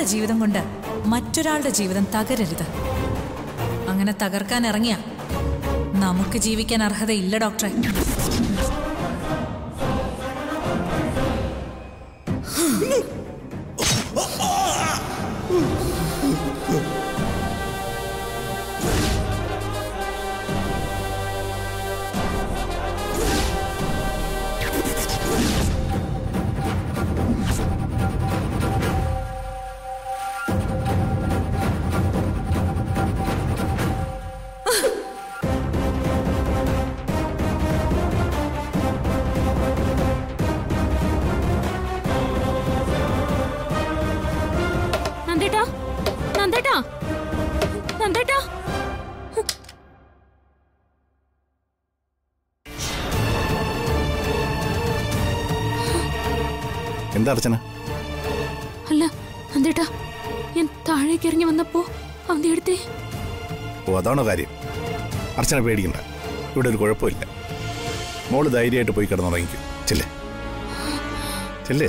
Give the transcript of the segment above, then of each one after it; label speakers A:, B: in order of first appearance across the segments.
A: നമ്മുടെ ജീവിതം കൊണ്ട് മറ്റൊരാളുടെ ജീവിതം തകരരുത്. അങ്ങനെ തകർക്കാൻ ഇറങ്ങിയ. നമുക്ക് ജീവിക്കാൻ അർഹതയില്ല ഡോക്ടറെ.
B: എന്താ അർച്ചന?
C: അല്ല നന്ദേട്ടാ ഞാൻ താഴേക്ക് ഇറങ്ങി വന്നപ്പോ അവന്റെ അടുത്തേ.
B: ഓ അതാണോ കാര്യം? അർച്ചന പേടിക്കണ്ട. ഇവിടെ ഒരു കുഴപ്പമില്ല. മോൾ ധൈര്യമായിട്ട് പോയി കിടന്നുറങ്ങിക്കും. ചെല്ലേ. ചെല്ലേ.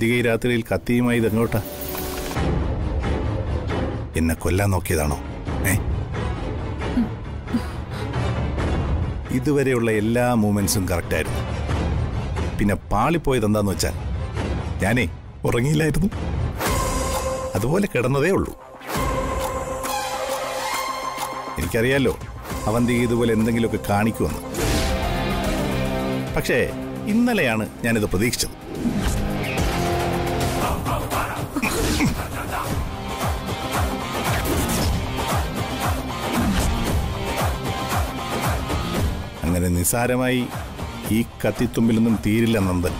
B: അവന്തിക രാത്രിയിൽ കത്തിയുമായി ഇതെങ്ങോട്ടാ? എന്നെ കൊല്ലാൻ നോക്കിയതാണോ? ഏ? ഇതുവരെയുള്ള എല്ലാ മൂമെന്റ്സും കറക്റ്റായിരുന്നു. പിന്നെ പാളിപ്പോയത് എന്താന്ന് വെച്ചാൽ ഞാനേ ഉറങ്ങിയില്ലായിരുന്നു. അതുപോലെ കിടന്നതേ ഉള്ളൂ. എനിക്കറിയാലോ അവന്തിക ഇതുപോലെ എന്തെങ്കിലുമൊക്കെ കാണിക്കുമെന്ന്. പക്ഷേ ഇന്നലെയാണ് ഞാനിത് പ്രതീക്ഷിച്ചത്. അങ്ങനെ നിസാരമായി ഈ കത്തിത്തുമ്പിലൊന്നും തീരില്ല നന്ദൻ.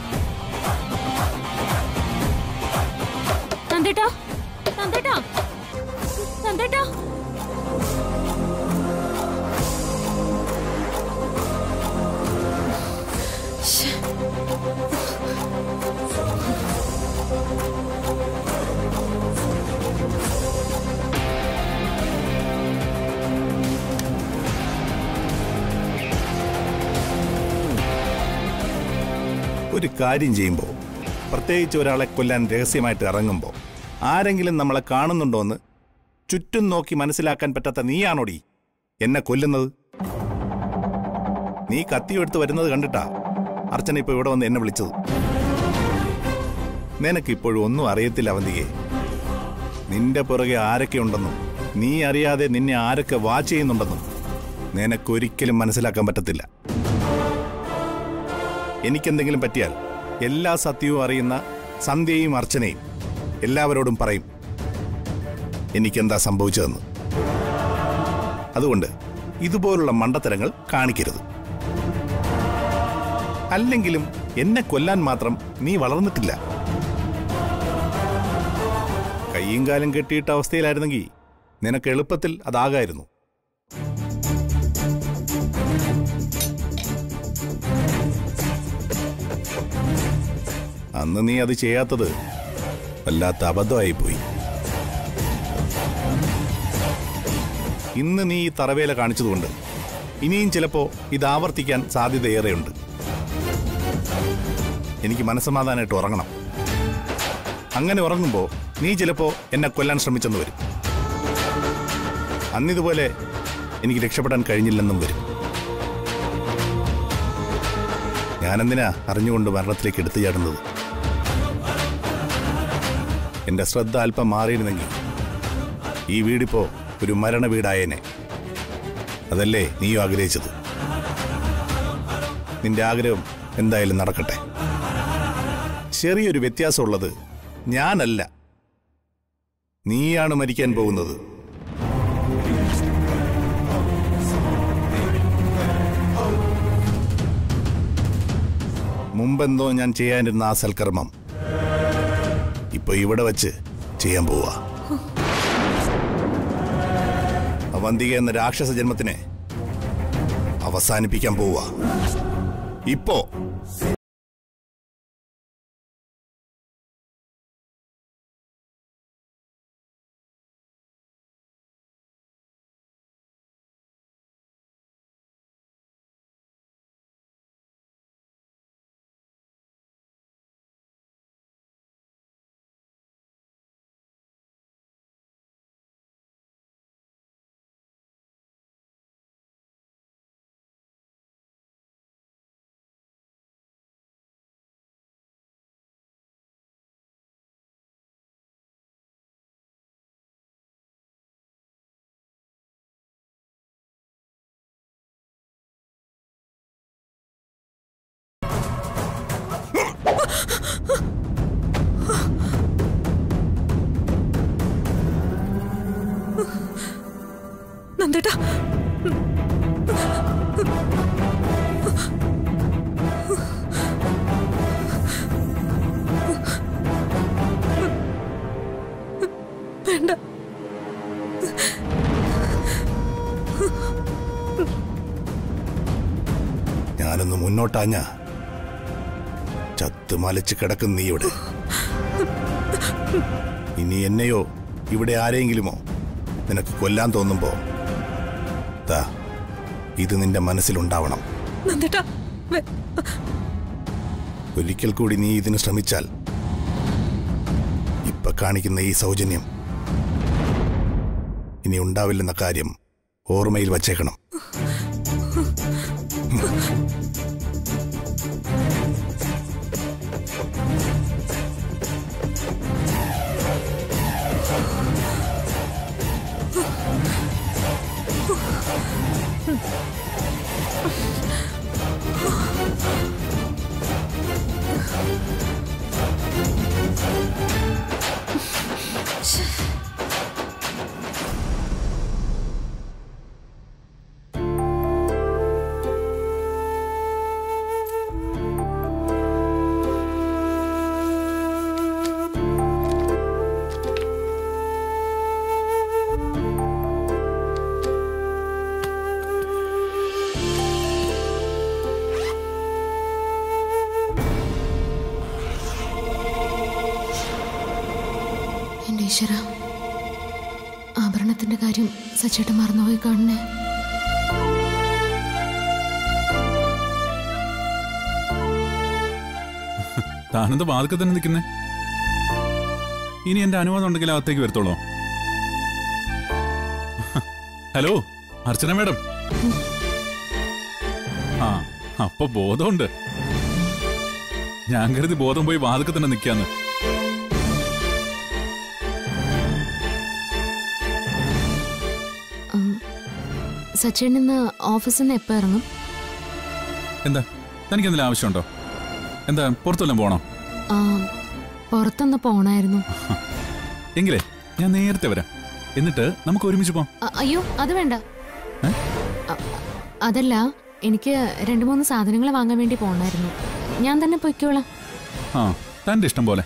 B: ഒരു കാര്യം ചെയ്യുമ്പോൾ പ്രത്യേകിച്ച് ഒരാളെ കൊല്ലാൻ രഹസ്യമായിട്ട് ഇറങ്ങുമ്പോൾ ആരെങ്കിലും നമ്മളെ കാണുന്നുണ്ടോന്ന് ചുറ്റും നോക്കി മനസ്സിലാക്കാൻ പറ്റാത്ത നീയാണോടി എന്നെ കൊല്ലുന്നത്? നീ കത്തിയെടുത്ത് വരുന്നത് കണ്ടിട്ടാ അർച്ചന ഇപ്പൊ ഇവിടെ വന്ന് എന്നെ വിളിച്ചത്. നിനക്കിപ്പോഴും ഒന്നും അറിയത്തില്ല അവന്തികെ നിന്റെ പുറകെ ആരൊക്കെ ഉണ്ടെന്നും നീ അറിയാതെ നിന്നെ ആരൊക്കെ വാച്ച് ചെയ്യുന്നുണ്ടെന്നും നിനക്കൊരിക്കലും മനസ്സിലാക്കാൻ പറ്റത്തില്ല. എനിക്കെന്തെങ്കിലും പറ്റിയാൽ എല്ലാ സത്യവും അറിയുന്ന സന്ധ്യയും അർച്ചനയും എല്ലാവരോടും പറയും എനിക്കെന്താ സംഭവിച്ചതെന്ന്? അതുകൊണ്ട് ഇതുപോലുള്ള മണ്ടത്തരങ്ങൾ കാണിക്കരുത്. അല്ലെങ്കിലും എന്നെ കൊല്ലാൻ മാത്രം നീ വളർന്നിട്ടില്ല. കയ്യും കാലും കെട്ടിയിട്ട അവസ്ഥയിലായിരുന്നെങ്കിൽ നിനക്ക് എളുപ്പത്തിൽ അതാകായിരുന്നു. അന്ന് നീ അത് ചെയ്യാത്തത് വല്ലാത്ത അബദ്ധമായി പോയി ഇന്ന് നീ ഈ തറവേല കാണിച്ചതുകൊണ്ട് ഇനിയും ചിലപ്പോ ഇത് ആവർത്തിക്കാൻ സാധ്യതയേറെയുണ്ട്. എനിക്ക് മനസ്സമാധാനമായിട്ട് ഉറങ്ങണം. അങ്ങനെ ഉറങ്ങുമ്പോൾ നീ ചിലപ്പോ എന്നെ കൊല്ലാൻ ശ്രമിച്ചെന്ന് വരും. അന്നിതുപോലെ എനിക്ക് രക്ഷപ്പെടാൻ കഴിഞ്ഞില്ലെന്നും വരും. ഞാനെന്തിനാ അറിഞ്ഞുകൊണ്ട് മരണത്തിലേക്ക് എടുത്തു ചാടുന്നത് എന്റെ ശ്രദ്ധ അല്പം മാറിയിരുന്നെങ്കിൽ ഈ വീടിപ്പോ ഒരു മരണ വീടായേനെ. അതല്ലേ നീയും ആഗ്രഹിച്ചത്? നിന്റെ ആഗ്രഹം എന്തായാലും നടക്കട്ടെ. ചെറിയൊരു വ്യത്യാസമുള്ളത് ഞാനല്ല. നീയാണ് മരിക്കാൻ പോകുന്നത്. മുമ്പെന്തോ ഞാൻ ചെയ്യാനിരുന്ന ആ സൽക്കർമ്മം ഇപ്പൊ ഇവിടെ വെച്ച് ചെയ്യാൻ പോവാ. അവന്തിക എന്ന രാക്ഷസ ജന്മത്തിനെ അവസാനിപ്പിക്കാൻ പോവാ. ഇപ്പോ
A: നന്ദേട്ടാ. വേണ്ട.
B: ഞാനൊന്ന് മുന്നോട്ടാഞ്ഞ. ചത്ത് മലച്ച് കിടക്കും നീ ഇവിടെ. ഇനി എന്നെയോ ഇവിടെ ആരെങ്കിലുമോ നിനക്ക് കൊല്ലാൻ തോന്നുമ്പോ ദാ ഇത് നിന്റെ മനസ്സിലുണ്ടാവണം. ഒരിക്കൽ കൂടി നീ ഇതിന് ശ്രമിച്ചാൽ ഇപ്പൊ കാണിക്കുന്ന ഈ സൗജന്യം ഇനി ഉണ്ടാവില്ലെന്ന കാര്യം ഓർമ്മയിൽ വച്ചേക്കണം.
C: എന്റെ ഈശ്വര. ആഭരണത്തിന്റെ കാര്യം സച്ചേട്ടൻ മറന്നുപോയി കാണണേ.
D: താനെന്ത് വാതിൽക്ക് തന്നെ നിൽക്കുന്നേ? ഇനി എന്റെ അനുവാദം ഉണ്ടെങ്കിൽ അകത്തേക്ക് വരത്തോളോ. ഹലോ അർച്ചന മേഡം. ആ അപ്പൊ ബോധമുണ്ട്. ഞാൻ കരുതി ബോധം പോയി വാതിൽക്ക് തന്നെ നിൽക്കാന്ന്.
C: സച്ചേട്ടൻ ഇന്ന് ഓഫീസിൽ നിന്ന് എപ്പോൾ ഇറങ്ങും?
D: എന്താ? തനിക്ക് എന്തെങ്കിലും ആവശ്യമുണ്ടോ? എന്താ പുറത്തുവല്ലോ പോണോ?
C: പുറത്തൊന്ന് പോണായിരുന്നു.
D: എങ്കിലേ ഞാൻ നേരത്തെ വരാം. എന്നിട്ട് നമുക്ക് ഒരുമിച്ച് പോവാം.
C: അയ്യോ അത് വേണ്ട? അതല്ല എനിക്ക് രണ്ട് മൂന്ന് സാധനങ്ങൾ വാങ്ങാൻ വേണ്ടി പോണായിരുന്നു. ഞാൻ തന്നെ പൊയ്ക്കോളാം.
D: ആ തന്റെ ഇഷ്ടം പോലെ.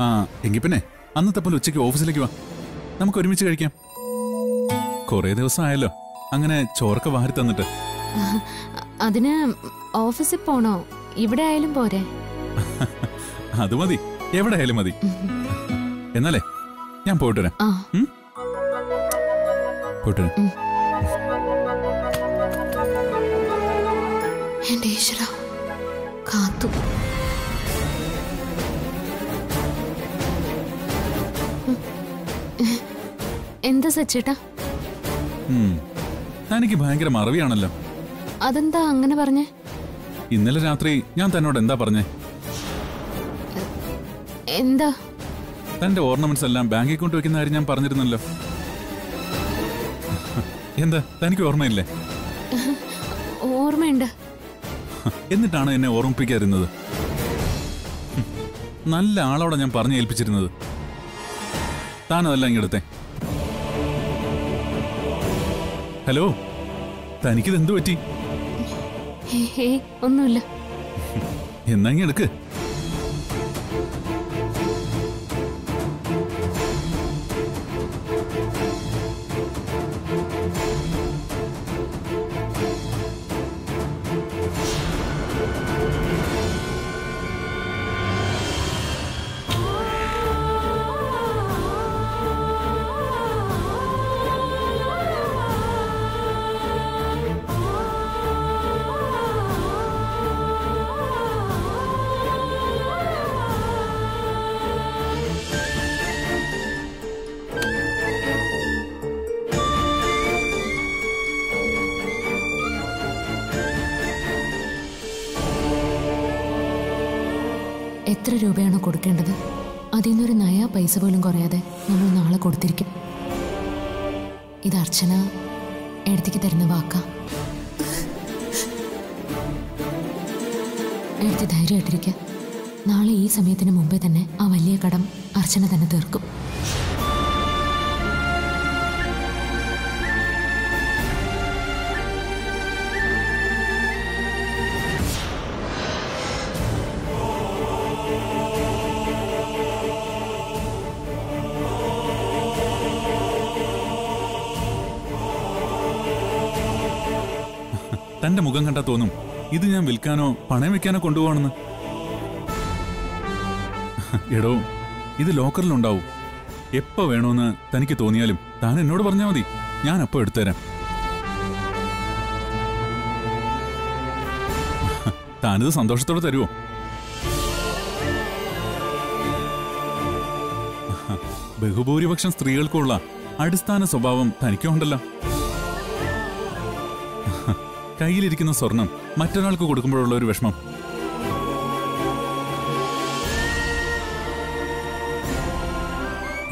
D: ആ എങ്കിൽ പിന്നെ അന്നത്തെ പോലെ ഉച്ചയ്ക്ക് ഓഫീസിലേക്ക് വാ. നമുക്ക് ഒരുമിച്ച് കഴിക്കാം. കുറേ ദിവസം ആയല്ലോ അങ്ങനെ ചോറൊക്കെ വാരി തന്നിട്ട്.
C: അതിന് ഓഫീസിൽ പോണോ? ഇവിടെ ആയാലും പോരെ.
D: അത് മതി. എവിടെ ആയാലും മതി. എന്നാലേ ഞാൻ പോയിട്ട് വരാം? പോയിട്ട് വരാം.
C: എന്റെ ഈശ്വര കാത്തു. എന്താ സച്ചേട്ടാ.
D: തനിക്ക് ഭയങ്കര മറവിയാണല്ലോ.
C: അതെന്താ അങ്ങനെ പറഞ്ഞേ?
D: ഇന്നലെ രാത്രി ഞാൻ തന്നോട് എന്താ പറഞ്ഞേ?
C: എന്താ?
D: തന്റെ ഓർണമെന്റ്സ് എല്ലാം ബാങ്കിൽ കൊണ്ടുവയ്ക്കുന്ന കാര്യം ഞാൻ പറഞ്ഞിരുന്നല്ലോ. എന്താ? തനിക്ക് ഓർമ്മയില്ലേ?
C: ഓർമ്മയുണ്ട്.
D: എന്നിട്ടാണ് എന്നെ ഓർമ്മിപ്പിക്കാതിരുന്നത്. നല്ല ആളോടെ ഞാൻ പറഞ്ഞു ഏൽപ്പിച്ചിരുന്നത് താൻ അതെല്ലാം ഇങ്ങെടുത്തെ. ഹലോ തനിക്കിത് എന്തു പറ്റി
C: ഒന്നുമില്ല.
D: എന്നാ എടുക്ക്.
C: എത്ര രൂപയാണോ കൊടുക്കേണ്ടത്? അതിൽ നിന്നൊരു നയ പൈസ പോലും കുറയാതെ നമ്മൾ നാളെ കൊടുത്തിരിക്കും. ഇത് അർച്ചന എഴുത്തിക്ക് തരുന്ന വാക്ക. എഴുത്തി ധൈര്യമായിട്ടിരിക്കുക നാളെ ഈ സമയത്തിന് മുമ്പേ തന്നെ ആ വലിയ കടം അർച്ചന തന്നെ തീർക്കും.
D: തന്റെ മുഖം കണ്ടാ തോന്നും ഇത് ഞാൻ വിൽക്കാനോ പണയം വെക്കാനോ കൊണ്ടുപോകണമെന്ന് എടോ ഇത് ലോക്കറിൽ ലോക്കറിലുണ്ടാവും. എപ്പോ വേണോന്ന് തനിക്ക് തോന്നിയാലും താൻ എന്നോട് പറഞ്ഞാൽ മതി. ഞാൻ അപ്പൊ എടുത്തുതരാം. താനിത് സന്തോഷത്തോടെ തരുമോ ബഹുഭൂരിപക്ഷം സ്ത്രീകൾക്കുള്ള അടിസ്ഥാന സ്വഭാവം തനിക്കുണ്ടല്ലോ. കയ്യിലിരിക്കുന്ന സ്വർണം മറ്റൊരാൾക്ക് കൊടുക്കുമ്പോഴുള്ള ഒരു വിഷമം.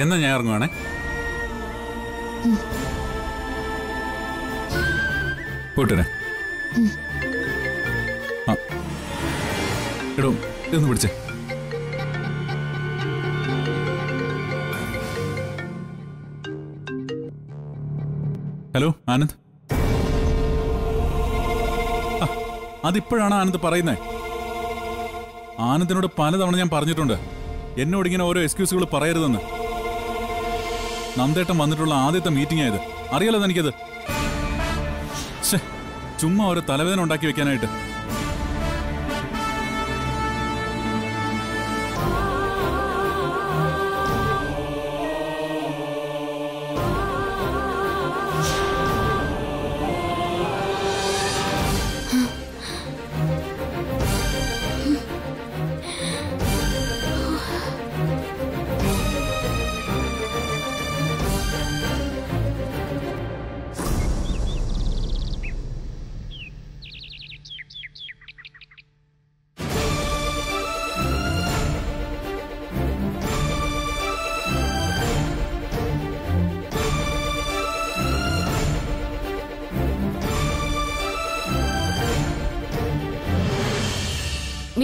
D: എന്നാ ഞാൻ ഇറങ്ങുവാണേ? പോട്ടെ ആ. എടോ ഇതൊന്ന് പിടിച്ചേ. ഹലോ ആനന്ദ്. അതിപ്പോഴാണ് ആനന്ദ് പറയുന്നത് ആനന്ദിനോട് പലതവണ ഞാൻ പറഞ്ഞിട്ടുണ്ട്. എന്നോട് ഇങ്ങനെ ഓരോ എക്സ്ക്യൂസുകൾ പറയരുതെന്ന്. നന്ദേട്ടൻ വന്നിട്ടുള്ള ആദ്യത്തെ മീറ്റിംഗ് ആയത്. അറിയാലോ തനിക്കത്? ചുമ്മാ ഒരു തലവേദന ഉണ്ടാക്കി വെക്കാനായിട്ട്.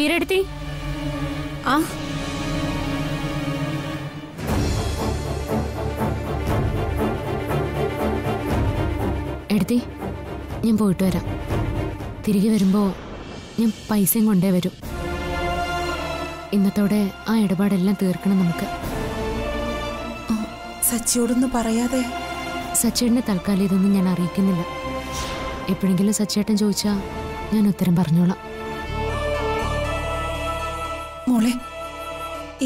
C: വീരെടുത്തി
E: ആ.
C: എടുത്തി. ഞാൻ പോയിട്ട് വരാം. തിരികെ വരുമ്പോ ഞാൻ പൈസയും കൊണ്ടേ വരും. ഇന്നത്തോടെ ആ ഇടപാടെല്ലാം തീർക്കണം നമുക്ക്.
E: സച്ചിയോടൊന്ന് പറയാതെ.
C: സച്ചേട്ടനെ തൽക്കാലം ഇതൊന്നും ഞാൻ അറിയിക്കുന്നില്ല. എപ്പോഴെങ്കിലും സച്ചേട്ടൻ ചോദിച്ചാൽ ഞാൻ ഉത്തരം പറഞ്ഞോളാം.
E: മോളെ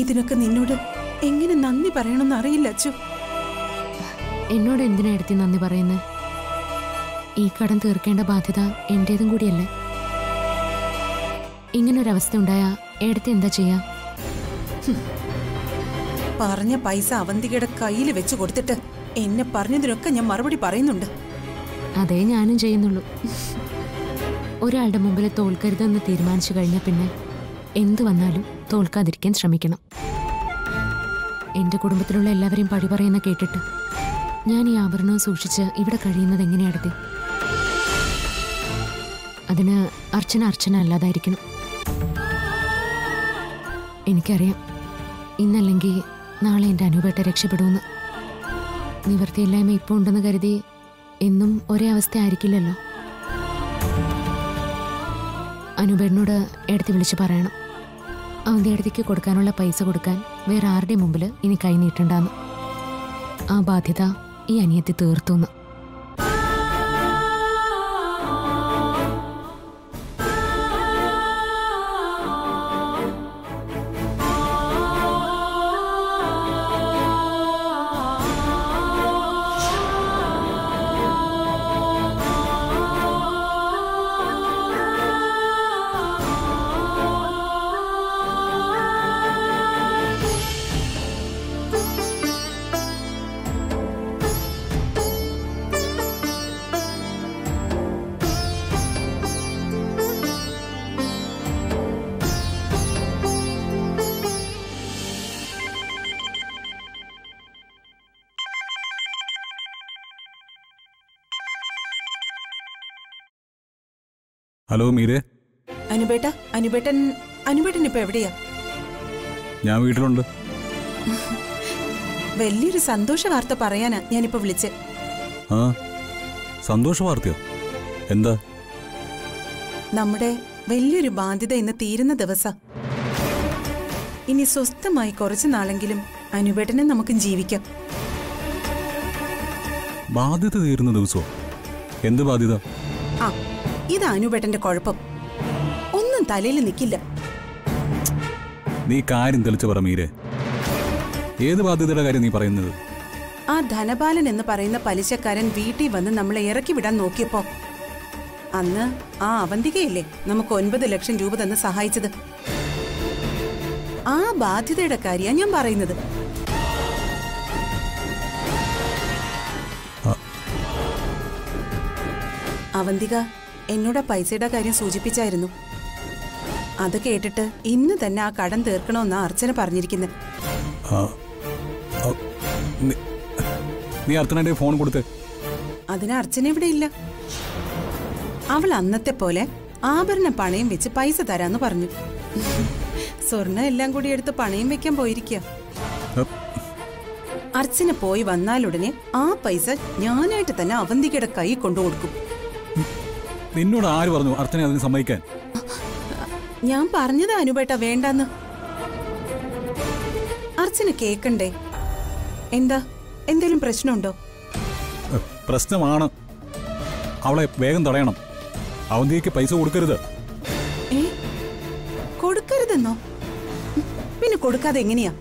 E: ഇതിനൊക്കെ നിന്നോട് എങ്ങനെ നന്ദി പറയണമെന്ന് അറിയില്ല അച്ചു.
C: എന്നോട് എന്തിനാ എടുത്തി നന്ദി പറയുന്നത് ഈ കടം തീർക്കേണ്ട ബാധ്യത എന്റേതും കൂടിയല്ലേ? ഇങ്ങനൊരവസ്ഥ ഉണ്ടായാ എടുത്ത് എന്താ ചെയ്യാ?
E: പറഞ്ഞ പൈസ അവന്തികയുടെ കയ്യിൽ വെച്ച് കൊടുത്തിട്ട് എന്നെ പറഞ്ഞതിനൊക്കെ ഞാൻ മറുപടി പറയുന്നുണ്ട്.
C: അതേ ഞാനും ചെയ്യുന്നുള്ളൂ. ഒരാളുടെ മുമ്പിൽ തോൽക്കരുതെന്ന് തീരുമാനിച്ചു കഴിഞ്ഞാൽ പിന്നെ എന്തു വന്നാലും തോൽക്കാതിരിക്കാൻ ശ്രമിക്കണം. എന്റെ കുടുംബത്തിലുള്ള എല്ലാവരെയും പഴി പറയുന്ന കേട്ടിട്ട് ഞാൻ ഈ ആഭരണം സൂക്ഷിച്ച് ഇവിടെ കഴിയുന്നത് എങ്ങനെയാടുത്തി? അതിന് അർച്ചന അർച്ചന അല്ലാതായിരിക്കണം. എനിക്കറിയാം ഇന്നല്ലെങ്കിൽ നാളെ എന്റെ അനുപേട്ട രക്ഷപ്പെടുമെന്ന്. നിവൃത്തിയില്ലായ്മ ഇപ്പോൾ ഉണ്ടെന്ന് കരുതി എന്നും ഒരേ അവസ്ഥ ആയിരിക്കില്ലല്ലോ. അനുപേടിനോട് എടുത്ത് വിളിച്ച് പറയണം. അവന്റെ അടുത്തേക്ക് കൊടുക്കാനുള്ള പൈസ കൊടുക്കാൻ വേറെ ആരുടെ മുമ്പിൽ ഇനി കൈ ആ ബാധ്യത ഈ അനിയത്തി തീർത്തുന്ന്.
F: ഹലോ മീരെ.
E: അനുപേട്ട അനുപേട്ടൻ അനുപേട്ടൻ ഇപ്പൊ എവിടെയാ?
F: ഞാൻ വീട്ടിലുണ്ട്.
E: വലിയൊരു സന്തോഷ വാർത്ത പറയാനാ ഞാനിപ്പോ വിളിച്ച്.
F: ആ സന്തോഷ വാർത്തയോ? എന്താ?
E: നമ്മുടെ വലിയൊരു ബാധ്യത ഇന്ന് തീരുന്ന ദിവസ. ഇനി സ്വസ്ഥമായി കുറച്ചു നാളെങ്കിലും അനുപേട്ടനെ നമുക്ക് ജീവിക്കാം.
F: ബാധ്യത തീരുന്ന ദിവസോ? എന്ത് ബാധ്യത?
E: ആ ഇത് അനുപേട്ടന്റെ കുഴപ്പം. ഒന്നും തലയിൽ നിൽക്കില്ല
F: നീ കാര്യം തെളിച്ചു പറ മീരെ. ഏത് ബാധ്യതയുടെ കാര്യം നീ പറയുന്നത്?
E: ആ ധനപാലൻ എന്ന് പറയുന്ന പലിശക്കാരൻ വീട്ടിൽ വന്ന് നമ്മളെ ഇറക്കി വിടാൻ നോക്കിയപ്പോ അന്ന് ആ അവന്തികയില്ലേ നമുക്ക് ഒൻപത് ലക്ഷം രൂപ തന്ന് സഹായിച്ചത്. ആ ബാധ്യതയുടെ കാര്യ ഞാൻ പറയുന്നത്. അവന്തിക എന്നോട് ആ പൈസയുടെ കാര്യം സൂചിപ്പിച്ചായിരുന്നു. അത് കേട്ടിട്ട് ഇന്ന് തന്നെ ആ കടം തീർക്കണമെന്നാ അർച്ചന പറഞ്ഞിരിക്കുന്നത്
F: നീ- നീ അർച്ചനയുടെ ഫോൺ കൊടുത്തേ.
E: അതിന് അർച്ചന ഇവിടെ ഇല്ല. അവൾ അന്നത്തെ പോലെ ആഭരണ പണയം വെച്ച് പൈസ തരാന്ന് പറഞ്ഞു. സ്വർണ എല്ലാം കൂടി എടുത്ത് പണയം വെക്കാൻ പോയിരിക്കുക അർച്ചന പോയി വന്നാലുടനെ ആ പൈസ ഞാനായിട്ട് തന്നെ അവന്തികയുടെ കൈ കൊണ്ടു കൊടുക്കും
F: നിന്നോട് ആര് പറഞ്ഞു അർച്ചന അതിന് സമ്മതിക്കാൻ?
E: ഞാൻ പറഞ്ഞതാ അനുപേട്ട വേണ്ടെന്ന്. അർച്ചന കേക്കണ്ടേ? എന്താ? എന്തേലും പ്രശ്നമുണ്ടോ?
F: പ്രശ്നമാണ്. അവളെ വേഗം തടയണം. അവന്തിക്ക് പൈസ കൊടുക്കരുത്.
E: കൊടുക്കരുതെന്നോ? പിന്നെ കൊടുക്കാതെ എങ്ങനെയാ?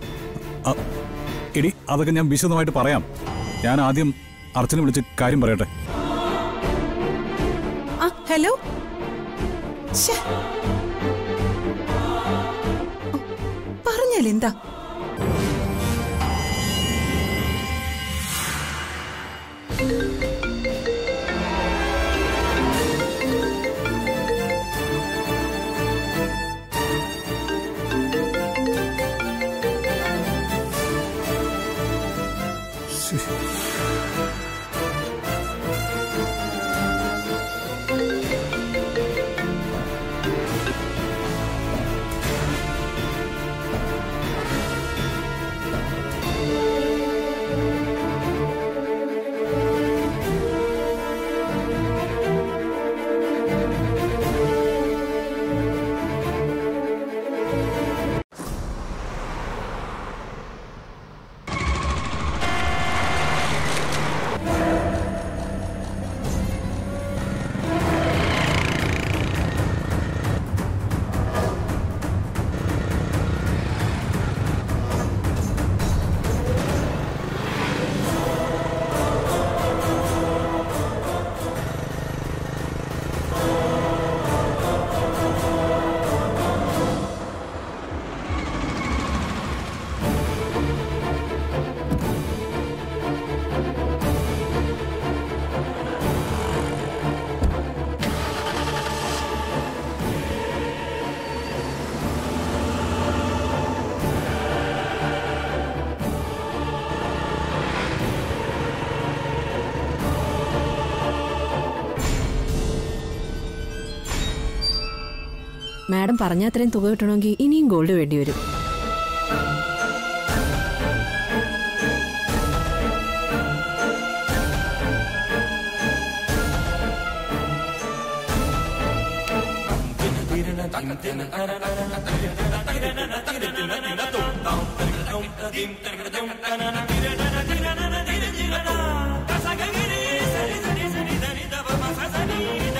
F: എടി അതൊക്കെ ഞാൻ വിശദമായിട്ട് പറയാം. ഞാൻ ആദ്യം അർച്ചന വിളിച്ച് കാര്യം പറയട്ടെ.
E: ശ്ശേ.
G: മാഡം പറഞ്ഞ അത്രയും തുക കിട്ടണമെങ്കിൽ ഇനിയും ഗോൾഡ് വേണ്ടി വരും Thank you.